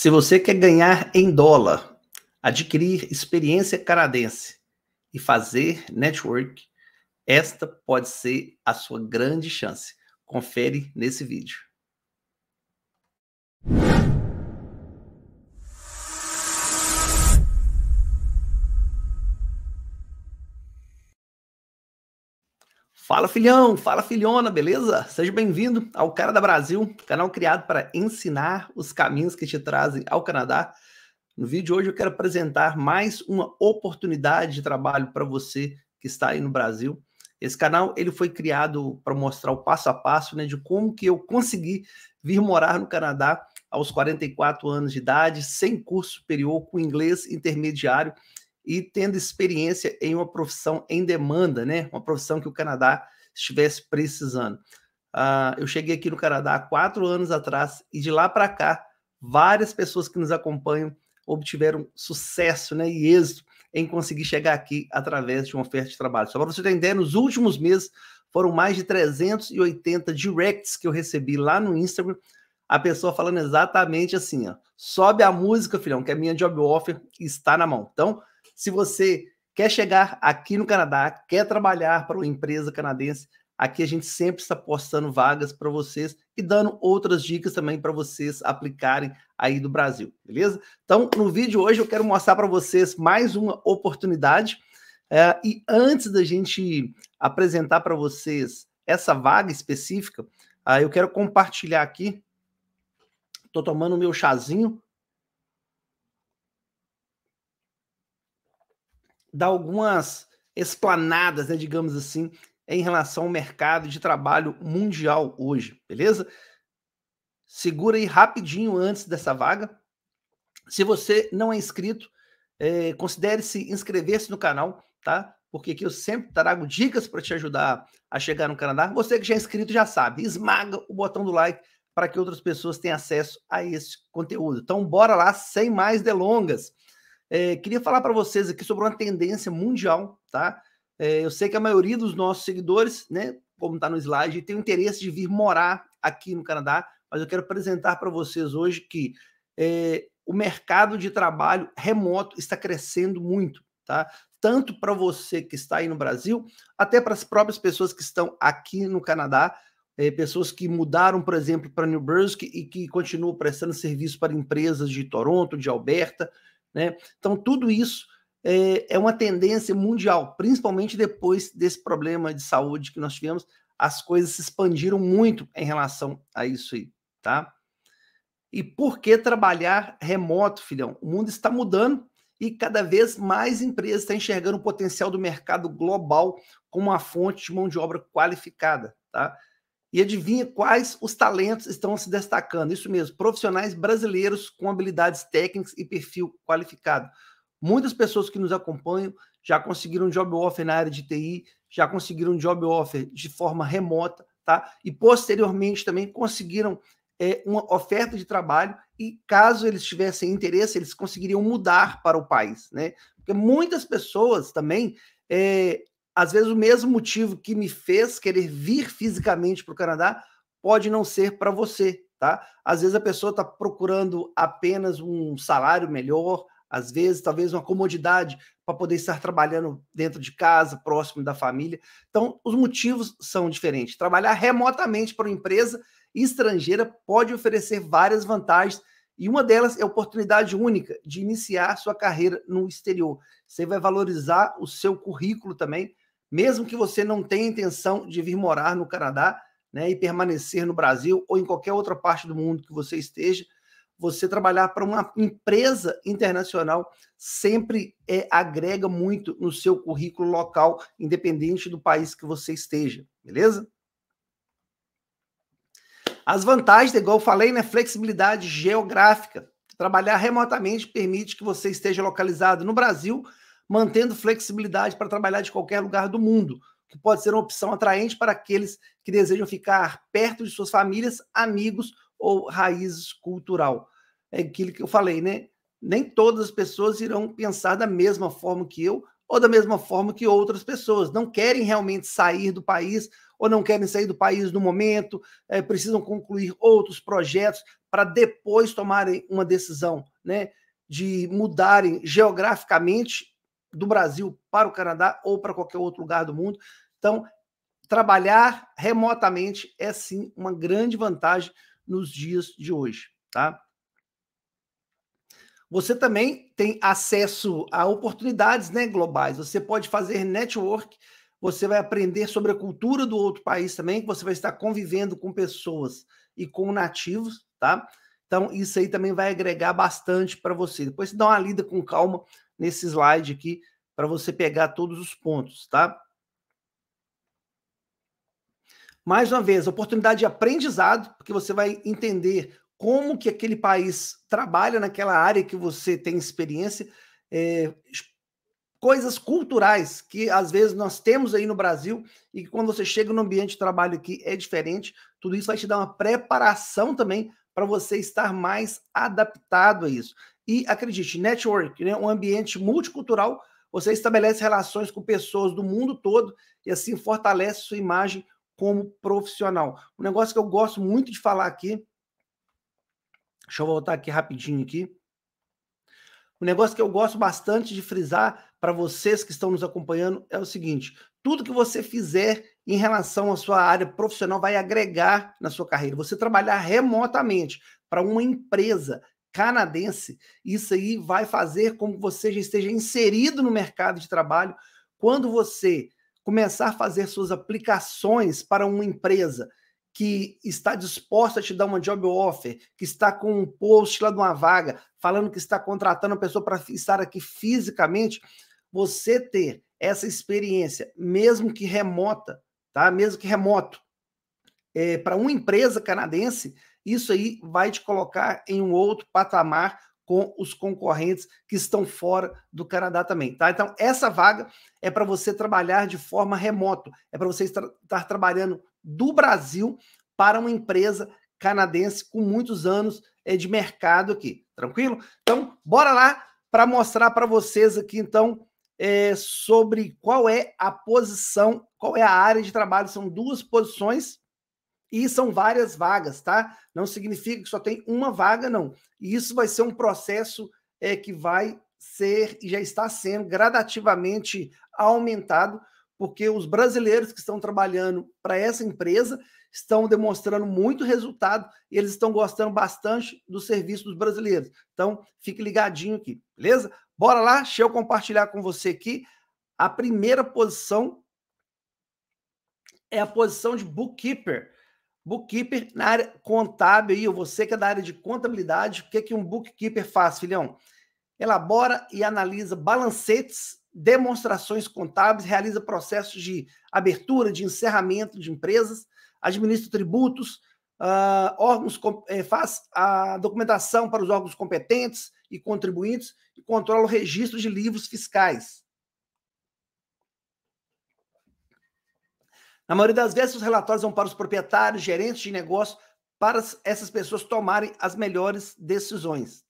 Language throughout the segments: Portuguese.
Se você quer ganhar em dólar, adquirir experiência canadense e fazer network, esta pode ser a sua grande chance. Confere nesse vídeo. Fala filhão, fala filhona, beleza? Seja bem-vindo ao Cara da Brasil, canal criado para ensinar os caminhos que te trazem ao Canadá. No vídeo de hoje eu quero apresentar mais uma oportunidade de trabalho para você que está aí no Brasil. Esse canal ele foi criado para mostrar o passo a passo né, de como que eu consegui vir morar no Canadá aos 44 anos de idade, sem curso superior, com inglês intermediário e tendo experiência em uma profissão em demanda, né? Uma profissão que o Canadá estivesse precisando. Uh, eu cheguei aqui no Canadá há quatro anos atrás e de lá para cá, várias pessoas que nos acompanham obtiveram sucesso né, e êxito em conseguir chegar aqui através de uma oferta de trabalho. Só para você ideia, nos últimos meses foram mais de 380 directs que eu recebi lá no Instagram, a pessoa falando exatamente assim, ó, sobe a música, filhão, que a minha job offer está na mão. Então, se você quer chegar aqui no Canadá, quer trabalhar para uma empresa canadense, aqui a gente sempre está postando vagas para vocês e dando outras dicas também para vocês aplicarem aí do Brasil, beleza? Então, no vídeo hoje eu quero mostrar para vocês mais uma oportunidade. É, e antes da gente apresentar para vocês essa vaga específica, uh, eu quero compartilhar aqui. Estou tomando o meu chazinho dar algumas explanadas, né, digamos assim, em relação ao mercado de trabalho mundial hoje, beleza? Segura aí rapidinho antes dessa vaga. Se você não é inscrito, é, considere se inscrever-se no canal, tá? Porque aqui eu sempre trago dicas para te ajudar a chegar no Canadá. Você que já é inscrito já sabe, esmaga o botão do like para que outras pessoas tenham acesso a esse conteúdo. Então, bora lá, sem mais delongas. É, queria falar para vocês aqui sobre uma tendência mundial, tá? É, eu sei que a maioria dos nossos seguidores, né, como está no slide, tem o interesse de vir morar aqui no Canadá, mas eu quero apresentar para vocês hoje que é, o mercado de trabalho remoto está crescendo muito, tá? Tanto para você que está aí no Brasil, até para as próprias pessoas que estão aqui no Canadá, pessoas que mudaram, por exemplo, para New Brunswick e que continuam prestando serviço para empresas de Toronto, de Alberta, né? Então, tudo isso é, é uma tendência mundial, principalmente depois desse problema de saúde que nós tivemos, as coisas se expandiram muito em relação a isso aí, tá? E por que trabalhar remoto, filhão? O mundo está mudando e cada vez mais empresas estão enxergando o potencial do mercado global como uma fonte de mão de obra qualificada, tá? E adivinha quais os talentos estão se destacando? Isso mesmo, profissionais brasileiros com habilidades técnicas e perfil qualificado. Muitas pessoas que nos acompanham já conseguiram job offer na área de TI, já conseguiram job offer de forma remota, tá? E posteriormente também conseguiram é, uma oferta de trabalho e caso eles tivessem interesse, eles conseguiriam mudar para o país, né? Porque muitas pessoas também é, às vezes o mesmo motivo que me fez querer vir fisicamente para o Canadá pode não ser para você, tá? Às vezes a pessoa está procurando apenas um salário melhor, às vezes talvez uma comodidade para poder estar trabalhando dentro de casa, próximo da família. Então, os motivos são diferentes. Trabalhar remotamente para uma empresa estrangeira pode oferecer várias vantagens e uma delas é a oportunidade única de iniciar sua carreira no exterior. Você vai valorizar o seu currículo também, mesmo que você não tenha intenção de vir morar no Canadá né, e permanecer no Brasil ou em qualquer outra parte do mundo que você esteja, você trabalhar para uma empresa internacional sempre é, agrega muito no seu currículo local, independente do país que você esteja, beleza? As vantagens, igual eu falei, né? Flexibilidade geográfica. Trabalhar remotamente permite que você esteja localizado no Brasil, mantendo flexibilidade para trabalhar de qualquer lugar do mundo, que pode ser uma opção atraente para aqueles que desejam ficar perto de suas famílias, amigos ou raízes cultural. É aquilo que eu falei, né? Nem todas as pessoas irão pensar da mesma forma que eu, ou da mesma forma que outras pessoas não querem realmente sair do país ou não querem sair do país no momento, é, precisam concluir outros projetos para depois tomarem uma decisão, né, de mudarem geograficamente do Brasil para o Canadá ou para qualquer outro lugar do mundo. Então, trabalhar remotamente é sim uma grande vantagem nos dias de hoje, tá? Você também tem acesso a oportunidades né, globais. Você pode fazer network, você vai aprender sobre a cultura do outro país também, você vai estar convivendo com pessoas e com nativos, tá? Então, isso aí também vai agregar bastante para você. Depois você dá uma lida com calma nesse slide aqui para você pegar todos os pontos, tá? Mais uma vez, oportunidade de aprendizado, porque você vai entender como que aquele país trabalha naquela área que você tem experiência, é, coisas culturais que às vezes nós temos aí no Brasil e que quando você chega no ambiente de trabalho aqui é diferente. Tudo isso vai te dar uma preparação também para você estar mais adaptado a isso. E acredite, network, né, um ambiente multicultural, você estabelece relações com pessoas do mundo todo e assim fortalece sua imagem como profissional. Um negócio que eu gosto muito de falar aqui. Deixa eu voltar aqui rapidinho aqui. O um negócio que eu gosto bastante de frisar para vocês que estão nos acompanhando é o seguinte: tudo que você fizer em relação à sua área profissional vai agregar na sua carreira. Você trabalhar remotamente para uma empresa canadense, isso aí vai fazer com que você já esteja inserido no mercado de trabalho. Quando você começar a fazer suas aplicações para uma empresa que está disposta a te dar uma job offer, que está com um post lá de uma vaga, falando que está contratando uma pessoa para estar aqui fisicamente, você ter essa experiência, mesmo que remota, tá? Mesmo que remoto, é, para uma empresa canadense, isso aí vai te colocar em um outro patamar com os concorrentes que estão fora do Canadá também, tá? Então, essa vaga é para você trabalhar de forma remota, é para você estar, estar trabalhando do Brasil para uma empresa canadense com muitos anos é, de mercado aqui, tranquilo? Então, bora lá para mostrar para vocês aqui, então, é, sobre qual é a posição, qual é a área de trabalho. São duas posições e são várias vagas, tá? Não significa que só tem uma vaga, não. E isso vai ser um processo é, que vai ser e já está sendo gradativamente aumentado, porque os brasileiros que estão trabalhando para essa empresa estão demonstrando muito resultado e eles estão gostando bastante do serviço dos brasileiros. Então, fique ligadinho aqui, beleza? Bora lá, deixa eu compartilhar com você aqui. A primeira posição é a posição de bookkeeper. Bookkeeper na área contábil, aí, você que é da área de contabilidade, o que, que um bookkeeper faz, filhão? Elabora e analisa balancetes, demonstrações contábeis, realiza processos de abertura, de encerramento de empresas, administra tributos, uh, órgãos, é, faz a documentação para os órgãos competentes e contribuintes e controla o registro de livros fiscais. Na maioria das vezes, os relatórios vão para os proprietários, gerentes de negócio, para essas pessoas tomarem as melhores decisões.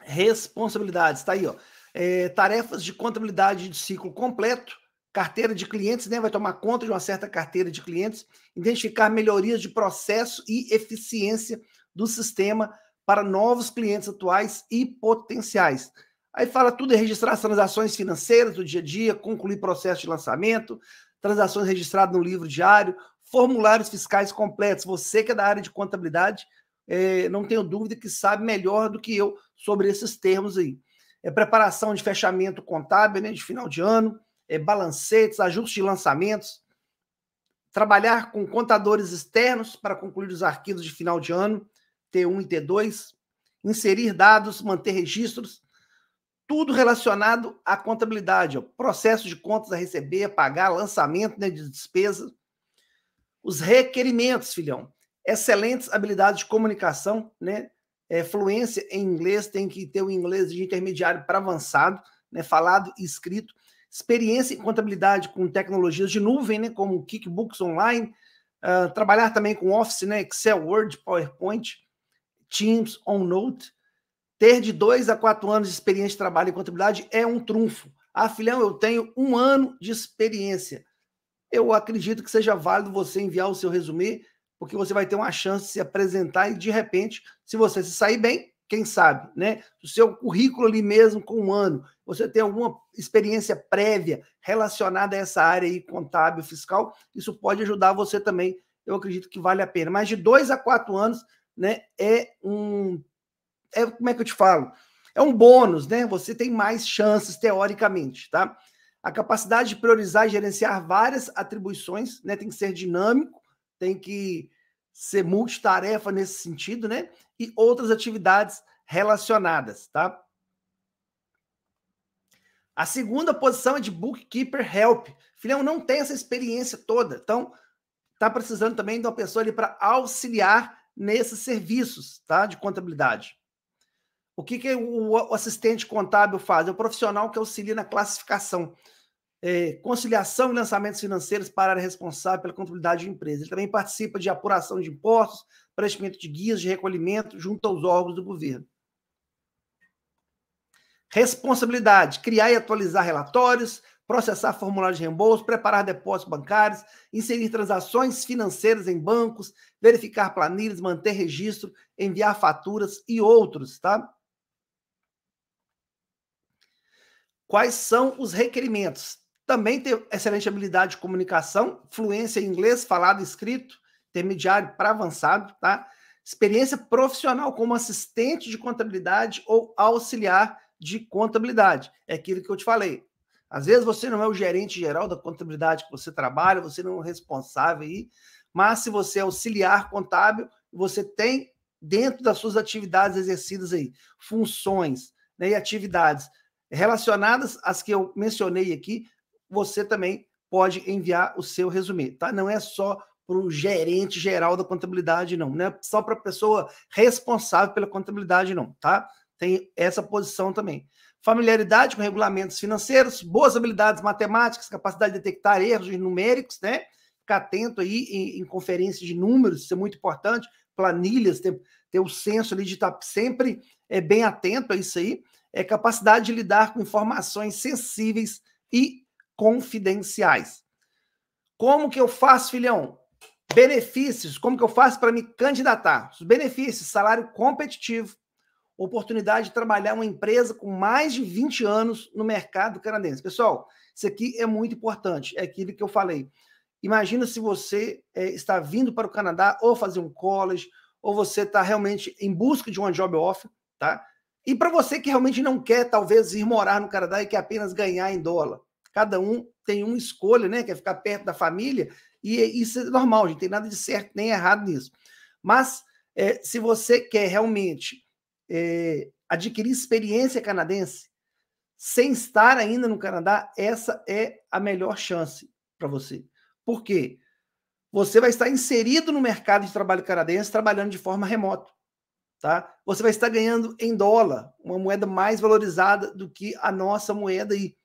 Responsabilidades, está aí, ó. É, tarefas de contabilidade de ciclo completo, carteira de clientes, né? Vai tomar conta de uma certa carteira de clientes, identificar melhorias de processo e eficiência do sistema para novos clientes atuais e potenciais. Aí fala tudo em registrar as transações financeiras do dia a dia, concluir processo de lançamento, transações registradas no livro diário, formulários fiscais completos. Você que é da área de contabilidade, é, não tenho dúvida que sabe melhor do que eu sobre esses termos aí. É preparação de fechamento contábil né, de final de ano, é, balancetes, ajustes de lançamentos, trabalhar com contadores externos para concluir os arquivos de final de ano, T1 e T2, inserir dados, manter registros, tudo relacionado à contabilidade, ó, processo de contas a receber, a pagar, lançamento né, de despesa, os requerimentos, filhão, excelentes habilidades de comunicação, né, é, fluência em inglês, tem que ter o inglês de intermediário para avançado, né, falado e escrito, experiência em contabilidade com tecnologias de nuvem, né, como Kickbooks Online, uh, trabalhar também com Office, né, Excel, Word, PowerPoint, Teams, OneNote, ter de dois a quatro anos de experiência de trabalho em contabilidade é um trunfo. Ah, filhão, eu tenho um ano de experiência. Eu acredito que seja válido você enviar o seu resumê, porque você vai ter uma chance de se apresentar e, de repente, se você se sair bem, quem sabe, né? O seu currículo ali mesmo com um ano, você tem alguma experiência prévia relacionada a essa área aí, contábil, fiscal, isso pode ajudar você também. Eu acredito que vale a pena. Mas de dois a quatro anos, né, é um. É, como é que eu te falo? É um bônus, né? Você tem mais chances, teoricamente, tá? A capacidade de priorizar e gerenciar várias atribuições, né? Tem que ser dinâmico, tem que ser multitarefa nesse sentido, né? E outras atividades relacionadas, tá? A segunda posição é de bookkeeper help. Filhão não tem essa experiência toda, então tá precisando também de uma pessoa ali para auxiliar nesses serviços, tá? De contabilidade. O que, que o, assistente contábil faz? É o profissional que auxilia na classificação é, conciliação e lançamentos financeiros para a área responsável pela contabilidade de empresa. Ele também participa de apuração de impostos, preenchimento de guias de recolhimento junto aos órgãos do governo. Responsabilidade: criar e atualizar relatórios, processar formulários de reembolso, preparar depósitos bancários, inserir transações financeiras em bancos, verificar planilhas, manter registro, enviar faturas e outros, tá? Quais são os requerimentos? Também tem excelente habilidade de comunicação, fluência em inglês, falado e escrito, intermediário para avançado, tá? Experiência profissional como assistente de contabilidade ou auxiliar de contabilidade. É aquilo que eu te falei. Às vezes você não é o gerente geral da contabilidade que você trabalha, você não é o responsável aí, mas se você é auxiliar contábil, você tem dentro das suas atividades exercidas aí, funções né, e atividades relacionadas às que eu mencionei aqui, você também pode enviar o seu resumê, tá? Não é só para o gerente geral da contabilidade, não. Não é só para a pessoa responsável pela contabilidade, não, tá? Tem essa posição também. Familiaridade com regulamentos financeiros, boas habilidades matemáticas, capacidade de detectar erros numéricos, né? Ficar atento aí em, em conferências de números, isso é muito importante. Planilhas, ter, ter o senso ali de estar sempre é, bem atento a isso aí. É capacidade de lidar com informações sensíveis e confidenciais. Como que eu faço, filhão? Benefícios, como que eu faço para me candidatar? Os benefícios, salário competitivo, oportunidade de trabalhar uma empresa com mais de 20 anos no mercado canadense. Pessoal, isso aqui é muito importante, é aquilo que eu falei. Imagina se você é, está vindo para o Canadá ou fazer um college, ou você está realmente em busca de uma job offer, tá? E para você que realmente não quer, talvez, ir morar no Canadá e quer apenas ganhar em dólar, cada um tem uma escolha, né? Quer ficar perto da família, e isso é normal, gente, não tem nada de certo nem errado nisso. Mas é, se você quer realmente é, adquirir experiência canadense, sem estar ainda no Canadá, essa é a melhor chance para você. Por quê? Você vai estar inserido no mercado de trabalho canadense trabalhando de forma remota. Tá? Você vai estar ganhando em dólar, uma moeda mais valorizada do que a nossa moeda aí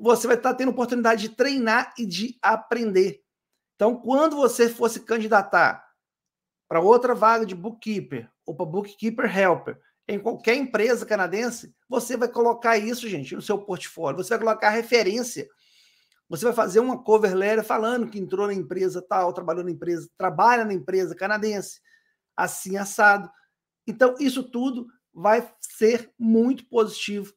você vai estar tendo oportunidade de treinar e de aprender. Então, quando você for se candidatar para outra vaga de bookkeeper ou para bookkeeper helper em qualquer empresa canadense, você vai colocar isso, gente, no seu portfólio. Você vai colocar referência. Você vai fazer uma cover letter falando que entrou na empresa tal, trabalhou na empresa, trabalha na empresa canadense, assim assado. Então, isso tudo vai ser muito positivo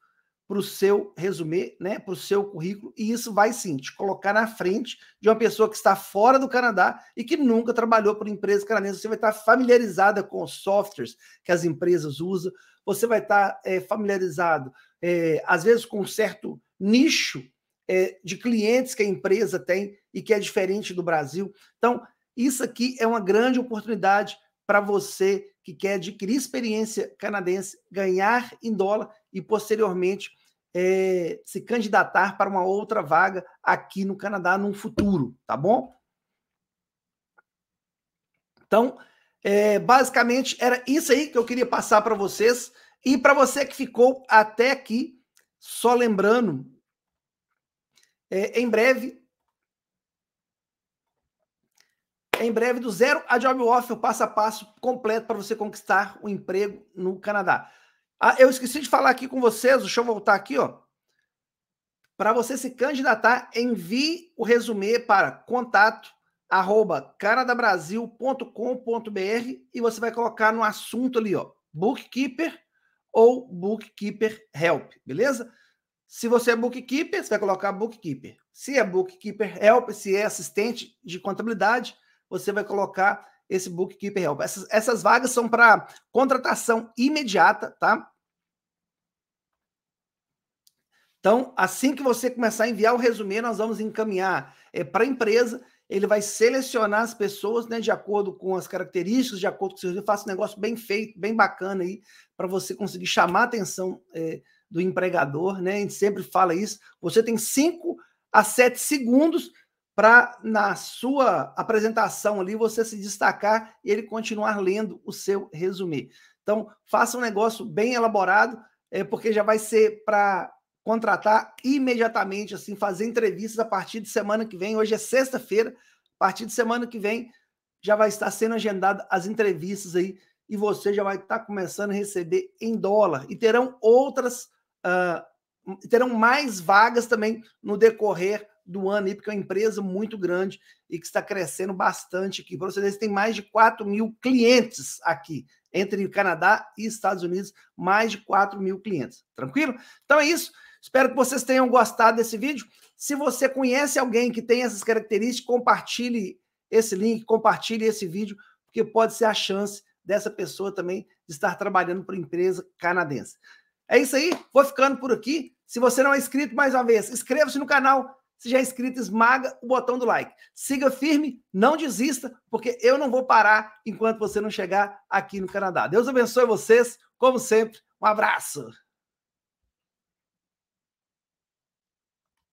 para o seu resumê, né, para o seu currículo, e isso vai sim te colocar na frente de uma pessoa que está fora do Canadá e que nunca trabalhou por empresa canadense. Você vai estar familiarizada com os softwares que as empresas usam, você vai estar é, familiarizado, é, às vezes, com um certo nicho é, de clientes que a empresa tem e que é diferente do Brasil. Então, isso aqui é uma grande oportunidade para você que quer adquirir experiência canadense, ganhar em dólar e, posteriormente, é, se candidatar para uma outra vaga aqui no Canadá no futuro, tá bom? Então, é, basicamente, era isso aí que eu queria passar para vocês. E para você que ficou até aqui, só lembrando, é, em breve em breve, do zero a job offer, o passo a passo completo para você conquistar o um emprego no Canadá. Ah, eu esqueci de falar aqui com vocês, deixa eu voltar aqui, ó. Para você se candidatar, envie o resumê para contato arroba canadabrasil.com.br e você vai colocar no assunto ali, ó, bookkeeper ou bookkeeper help, beleza? Se você é bookkeeper, você vai colocar bookkeeper. Se é bookkeeper help, se é assistente de contabilidade, você vai colocar esse bookkeeper help. Essas, essas vagas são para contratação imediata, tá? Então, assim que você começar a enviar o resumê, nós vamos encaminhar é, para a empresa. Ele vai selecionar as pessoas né, de acordo com as características, de acordo com o seu. Faça um negócio bem feito, bem bacana aí, para você conseguir chamar a atenção é, do empregador, né? A gente sempre fala isso. Você tem 5 a 7 segundos para, na sua apresentação ali, você se destacar e ele continuar lendo o seu resumê. Então, faça um negócio bem elaborado, é, porque já vai ser para contratar imediatamente, assim, fazer entrevistas a partir de semana que vem. Hoje é sexta-feira, a partir de semana que vem já vai estar sendo agendada as entrevistas aí e você já vai estar começando a receber em dólar e terão outras uh, terão mais vagas também no decorrer do ano, aí, porque é uma empresa muito grande e que está crescendo bastante aqui. Para vocês tem mais de 4 mil clientes aqui, entre Canadá e Estados Unidos, mais de 4 mil clientes. Tranquilo? Então é isso. Espero que vocês tenham gostado desse vídeo. Se você conhece alguém que tem essas características, compartilhe esse link, compartilhe esse vídeo, porque pode ser a chance dessa pessoa também de estar trabalhando para empresa canadense. É isso aí, vou ficando por aqui. Se você não é inscrito, mais uma vez, inscreva-se no canal. Se já é inscrito, esmaga o botão do like. Siga firme, não desista, porque eu não vou parar enquanto você não chegar aqui no Canadá. Deus abençoe vocês, como sempre. Um abraço.